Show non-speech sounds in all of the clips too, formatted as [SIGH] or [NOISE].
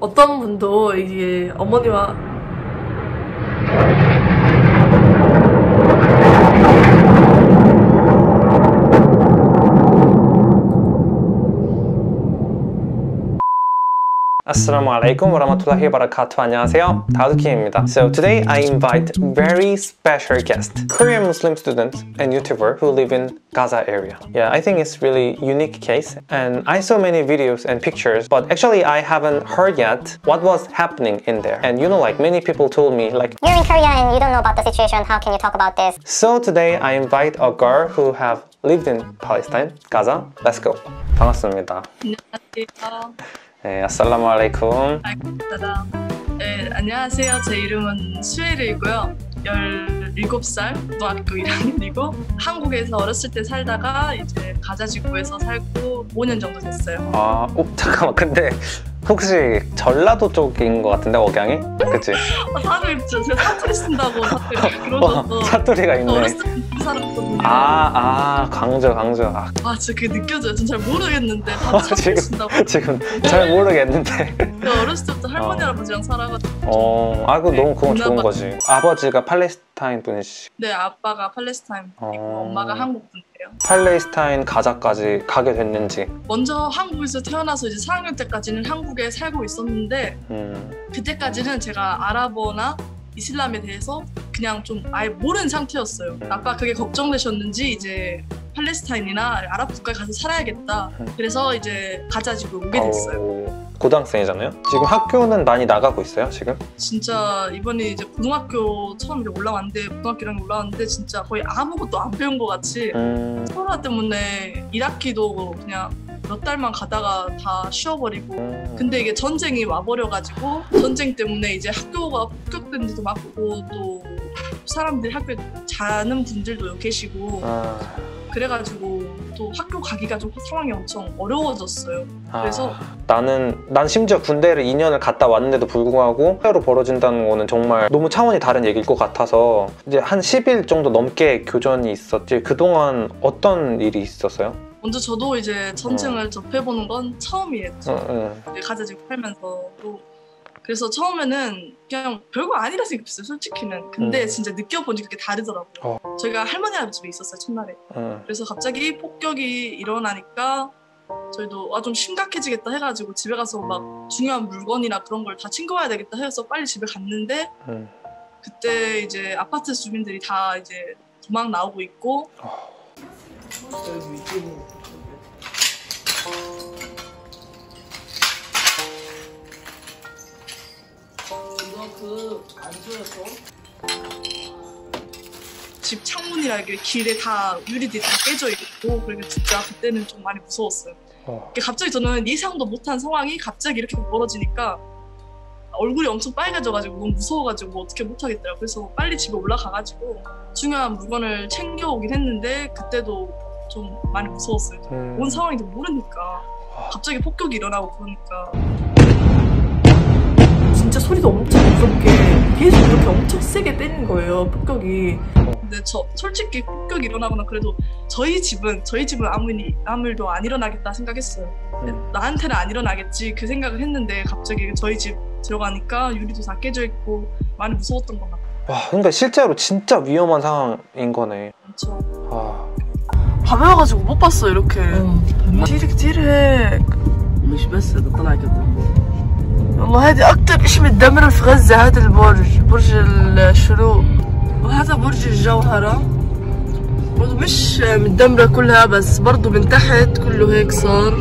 어떤 분도 이게 어머니와 Assalamu alaikum wa rahmatullahi wa barakatuh. 안녕하세요. 다우드킴입니다. So today I invite very special guest, Korean Muslim student and YouTuber who live in Gaza area. Yeah, I think it's really unique case and I saw many videos and pictures, but actually I haven't heard yet what was happening in there. And you know like many people told me like You're in Korea and you don't know about the situation. How can you talk about this? So today I invite a girl who have lived in Palestine, Gaza. Let's go. 반갑습니다. 안녕하세요. 네, 아살라무. 아이쿠다다. 네, 안녕하세요. 제 이름은 수혜르이고요. 17살, 고등학교 1학년이고 한국에서 어렸을 때 살다가 이제 가자 지구에서 살고 5년 정도 됐어요. 아, 오, 잠깐만. 근데 혹시 전라도 쪽인 것 같은데 억양이? 그치? 아, 다들 진짜 사투리 쓴다고 다들 어, 그러셔서 사투리가 있네. 어렸을 때 살았거든요. 아, 아, 강조, 강조. 아, 아, 진짜 그게 느껴져요. 전 잘 모르겠는데 [LAUGHS] 다들 어, 사투리 지금, 쓴다고. 지금 잘 모르겠는데. 어렸을 때부터 할머니 어. 할아버지랑 살아가지고 어, 아, 그 네, 너무 그건 좋은 거지. 아버지가 팔레스타인 분이시. 네 아빠가 팔레스타인 분이고 어. 엄마가 한국 분 이에요. 팔레스타인 가자까지 가게 됐는지. 먼저 한국에서 태어나서 이제 4학년 때까지는 한국에 살고 있었는데 음, 그때까지는 제가 아랍어나 이슬람에 대해서 그냥 좀 아예 모르는 상태였어요. 아빠 그게 걱정되셨는지 이제 팔레스타인이나 아랍 국가에 가서 살아야겠다. 그래서 이제 가자지고 오게 됐어요. 어, 고등학생이잖아요. 지금 학교는 많이 나가고 있어요, 지금? 진짜 이번에 이제 고등학교 처음 이제 올라왔는데 고등학교 1학년 올라왔는데 진짜 거의 아무것도 안 배운 것 같이 음, 코로나 때문에 1학기도 그냥 몇 달만 가다가 다 쉬어버리고 음. 근데 이게 전쟁이 와버려가지고 전쟁 때문에 이제 학교가 폭격된 데도 많고 또 사람들이 학교에 자는 분들도 계시고 아, 그래가지고 또 학교 가기가 좀 상황이 엄청 어려워졌어요. 아, 그래서- 나는 난 심지어 군대를 2년을 갔다 왔는데도 불구하고 해로 벌어진다는 거는 정말 너무 차원이 다른 얘기일 것 같아서 이제 한 10일 정도 넘게 교전이 있었지 그동안 어떤 일이 있었어요? 먼저 저도 이제 전쟁을 접해보는 건 처음이에요. 응, 응. 이제 가자지고 살면서 또 그래서 처음에는 그냥 별거 아니라 생각했어요 솔직히는 근데 음. 진짜 느껴보니 그게 다르더라고요 어. 저희가 할머니 할아버지 집에 있었어요 첫날에 응. 그래서 갑자기 폭격이 일어나니까 저희도 아 좀 심각해지겠다 해가지고 집에 가서 막 중요한 물건이나 그런 걸 다 챙겨와야 되겠다 해서 빨리 집에 갔는데 응. 그때 이제 아파트 주민들이 다 이제 도망 나오고 있고 집 창문이나 이게 길에 다 유리들이 다 깨져 있고 그러니까 진짜 그때는 좀 많이 무서웠어요. 어. 갑자기 저는 예상도 못한 상황이 갑자기 이렇게 벌어지니까 얼굴이 엄청 빨개져가지고 너무 무서워가지고 어떻게 못하겠더라고요. 그래서 빨리 집에 올라가가지고 중요한 물건을 챙겨오긴 했는데 그때도 좀 많이 무서웠어요. 음. 온 상황인지 모르니까 갑자기 폭격이 일어나고 그러니까 진짜 소리도 엄청 무섭게 계속 이렇게 엄청 세게 때는 거예요 폭격이. 근데 저 솔직히 폭격이 일어나거나 그래도 저희 집은 저희 집은 아무 일, 아무 일도 안 일어나겠다 생각했어요. 음. 나한테는 안 일어나겠지 그 생각을 했는데 갑자기 저희 집 들어가니까 유리도 다 깨져 있고 많이 무서웠던 것 같아요. 와 근데 실제로 진짜 위험한 상황인 거네. 그렇죠 아. 밤에 와가지고 못 봤어 이렇게. 어, 밤에... 찌릿찌릿 몇시 몇시에 나타나겠다 والله هذه أكتر إشي متدمر في غزة هذا البرج برج الشروق. وهذا برج الجوهرة. برضه مش متدمرة كلها بس برضه من تحت كله هيك صار.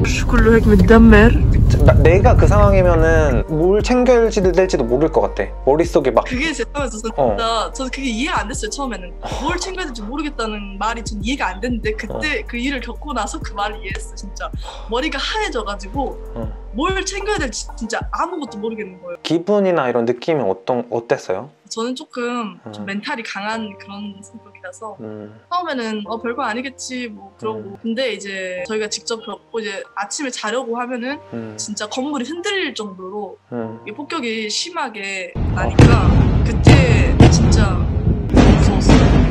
برج كله هيك متدمر. 나- 내가 그 상황이면은 뭘 챙겨야 될지도 모를 것 같아. 머릿속에 막 그게 제 처음에서 진짜 어. 저는 그게 이해가 안 됐어요 처음에는 뭘 챙겨야 될지 모르겠다는 말이 전 이해가 안 됐는데 그때 그 일을 겪고 나서 그 말을 이해했어 진짜 머리가 하얘져가지고 어. 뭘 챙겨야 될지 진짜 아무것도 모르겠는 거예요 기분이나 이런 느낌이 어떤 어땠어요? 저는 조금 좀 음. 멘탈이 강한 그런 성격이라서 음, 처음에는 어 별거 아니겠지 뭐 그러고 음. 근데 이제 저희가 직접 겪고 이제 아침에 자려고 하면은 음, 진짜 건물이 흔들릴 정도로 음. 이 폭격이 심하게 나니까 그때 진짜 무서웠어요.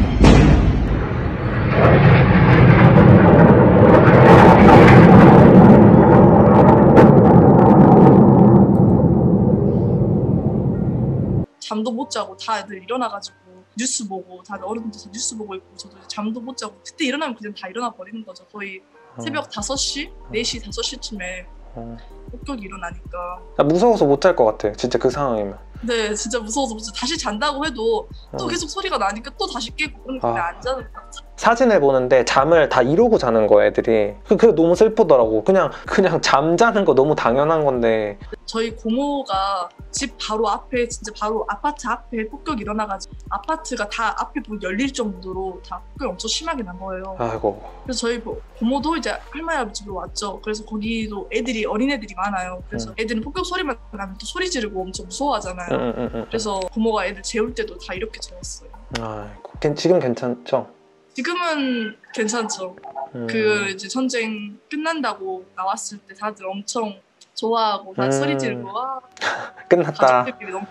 잠도 못 자고 다 애들 일어나가지고 뉴스 보고 다들 어른들 다 뉴스 보고 있고 저도 잠도 못 자고 그때 일어나면 그냥 다 일어나 버리는 거죠. 거의 새벽 5시, 4시, 5시쯤에 음. 폭격이 일어나니까 나 무서워서 못 잘 것 같아. 진짜 그 상황이면. 네 진짜 무서워서 무서워. 다시 잔다고 해도 또 어. 계속 소리가 나니까 또 다시 깨고 그러니까 아. 안 자는 것 같아. 사진을 보는데 잠을 다 이러고 자는 거야 애들이. 그- 그게 너무 슬프더라고. 그냥 그냥 잠자는 거 너무 당연한 건데. 저희 고모가 집 바로 앞에 진짜 바로 아파트 앞에 폭격 일어나가지고 아파트가 다 앞에 문 열릴 정도로 다 폭격이 엄청 심하게 난 거예요. 아이고. 그래서 저희 고- 고모도 이제 할머니 아버지 집으로 왔죠. 그래서 거기도 애들이 어린 애들이 많아요. 그래서 음. 애들은 폭격 소리만 나면 또 소리 지르고 엄청 무서워하잖아요. 응, 응, 응, 응. 그래서 고모가 애들 재울 때도 다 이렇게 재웠어요. 아이고. 괜- 지금 괜찮죠? 지금은 괜찮죠. 음. 그 이제 전쟁 끝난다고 나왔을 때 다들 엄청 좋아하고 다 음. 소리 지르고 와 [LAUGHS] 끝났다. 가족들끼리 너무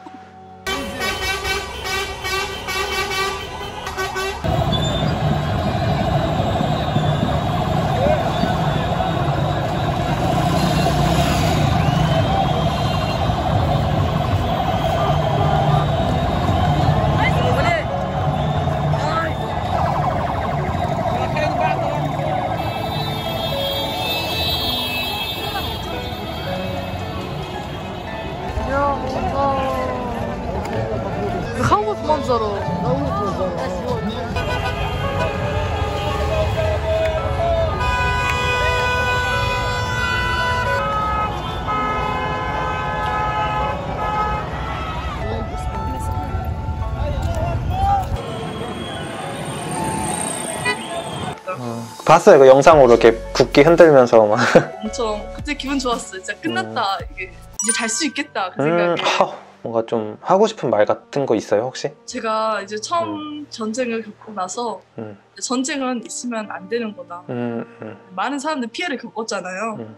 봤어요. 그 영상으로 이렇게 국기 흔들면서 막. [LAUGHS] 엄청 그때 기분 좋았어요. 진짜 끝났다. 이게 이제 잘 수 있겠다 그 음, 생각에 하, 뭔가 좀 하고 싶은 말 같은 거 있어요 혹시? 제가 이제 처음 전쟁을 겪고 나서 음. 전쟁은 있으면 안 되는 거다. 음, 음, 많은 사람들 피해를 겪었잖아요. 음.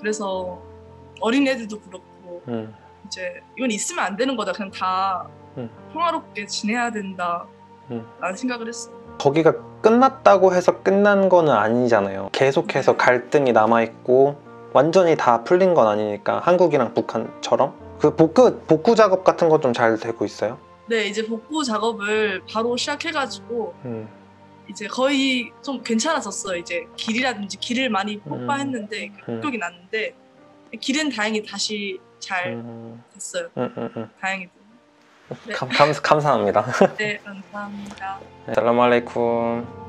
그래서 어린 애들도 그렇고 음. 이제 이건 있으면 안 되는 거다. 그냥 다 음. 평화롭게 지내야 된다. 음. 라는 생각을 했어요. 거기가 끝났다고 해서 끝난 거는 아니잖아요. 계속해서 네. 갈등이 남아 있고 완전히 다 풀린 건 아니니까 한국이랑 북한처럼 그 복구 복구 작업 같은 거 좀 잘 되고 있어요. 네, 이제 복구 작업을 바로 시작해가지고 음, 이제 거의 좀 괜찮아졌어요. 이제 길이라든지 길을 많이 폭파했는데 그 음. 폭격이 났는데 길은 다행히 다시 잘 음, 됐어요. 음, 음, 음. 다행히도. 네. 감, 감, 감사합니다. 네, 감사합니다. 살라말레이쿰.